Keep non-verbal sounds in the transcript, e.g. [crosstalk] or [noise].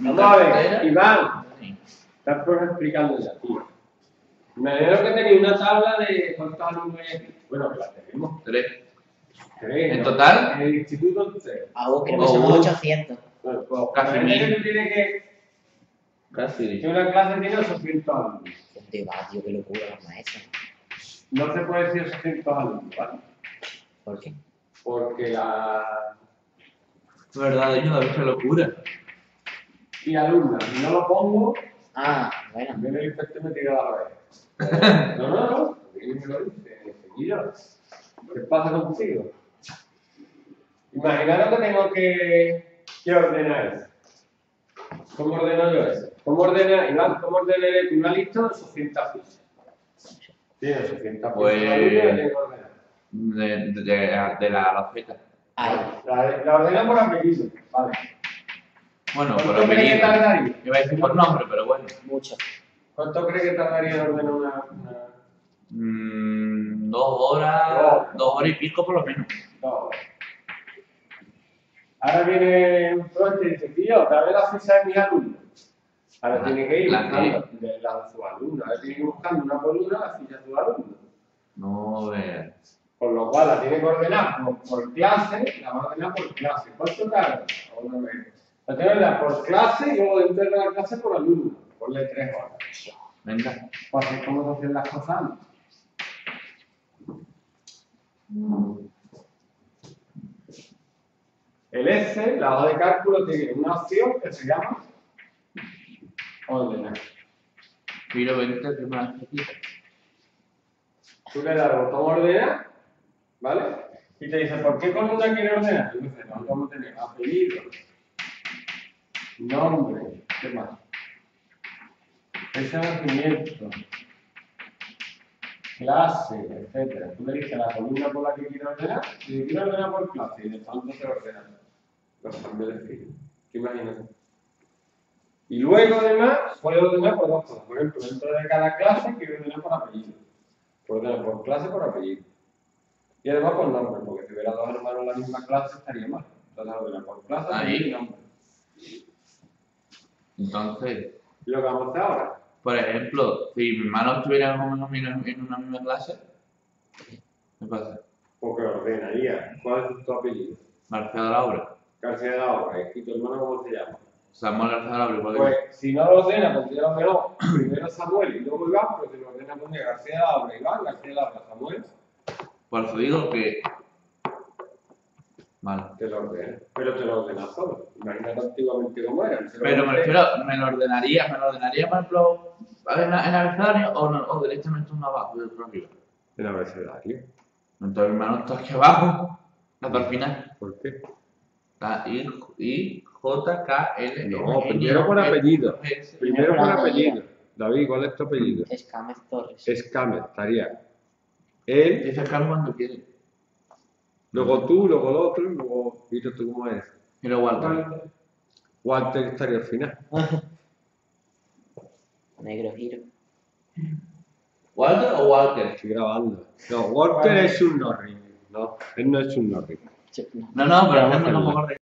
Vamos a ver, Iván. Estás por explicando ya, tío. Me alegro que tenéis una tabla de cuántos alumnos hay aquí. Bueno, que la tenemos. Tres. Tres, ¿En ¿no? total? En el instituto, tres. Ah, vos creo que somos uh. 800. Bueno, pues, Casi mil. tienes que... Casi. Que una clase tiene 800 alumnos. ¿Dónde va, tío? Qué locura los maestros. No se puede decir 800 alumnos, ¿vale? ¿Por qué? Porque la... verdad, yo no qué locura. Y alumnas, si no lo pongo, Ah, bueno. también el inspector me tira la vez. [laughs] No, no, no. Él me lo dice enseguida. ¿Qué pasa contigo? Imaginaros que tengo que, que ordenar eso. ¿Cómo ordeno yo eso? ¿Cómo ordena, Iván, cómo ordenaré tú una lista de 800 fichas? Tiene 800 fichas. Pues- la la ordenar. De, de, de, de la. Ay, La, la ordeno por apellido. Vale. Bueno, por ¿Cuánto crees que tardaría? Iba a decir por nombre, pero bueno. mucho. ¿Cuánto crees que tardaría en ordenar una, una... Mm, dos horas, dos horas y pico por lo menos. No. Ahora viene un profe y dice, tío, dame la ficha de mis alumnos. Ahora Ah, tiene que ir la buscando de la de sus alumnos. Ahora tiene que ir buscando una por una la ficha de sus alumnos. No veas. Por lo cual la tiene que ordenar por, por clase, la va a ordenar por clase. ¿Cuánto tarda? Una vez. La tiene que ordenar por clase y luego dentro de la clase por alumno. Ponle tres horas. Venga. Pues es como se hacen las cosas antes. El S, la hoja de cálculo, tiene una opción que se llama ordenar. Miro 20 que más aquí. Tú le das al botón ordenar, ¿vale? Y te dice, ¿por qué columna quiere ordenar? Y dice, no, a tener apellido, nombre, ¿qué más? Fecha de nacimiento, clase, etcétera. Tú le dices la columna por la que quiere ordenar, y quiere ordenar por clase, y de tanto se ordena. Los cambios de. ¿Qué imaginas? Y luego, además, puede ordenar por dos cosas. Por ejemplo, dentro de cada clase, quiere ordenar por apellido. Por ordenar por clase, por apellido. Y además por nombre, porque si hubiera dos hermanos en la misma clase estaría mal. Entonces ordena por clase, apellido y nombre. Entonces, lo que vamos a hacer ahora. por ejemplo, si mi hermano estuviera en una, misma clase, ¿qué pasa? Porque ordenaría. ¿Cuál es tu apellido? Marcial Laura. García de la obra. ¿Y tu hermano cómo se llama? Samuel García Laura, igual que Pues si no lo ordena, pondría lo mejor. Primero Samuel y luego Iván, pero si lo ordena pondría García de la obra, Iván, García de la obra, Samuel, Por eso digo que. Vale. te lo ordena. Pero te lo ordena solo. Imagínate antiguamente cómo era. Pero me refiero, me lo ordenaría, me lo ordenaría, por ejemplo, en, en abecedario o, no, o directamente uno abajo y otro arriba. En abecedario. Entonces, mi hermano está aquí abajo, hasta el final. ¿Por qué? Está I, I, J, K, L, No, primero por apellido. Primero por apellido. David, ¿cuál es tu apellido? Escámez Torres. Escame, estaría. Él, Dice Carlos cuando quiere. Luego tú, luego el otro, y luego. ¿Y tú cómo es? Y luego Walter. Walter estaría al final. [laughs] Negro giro. ¿Walter o Walter? Estoy grabando. No, Walter es un Norris. No, él no es un Norris. No. No, pero a no me acuerdo.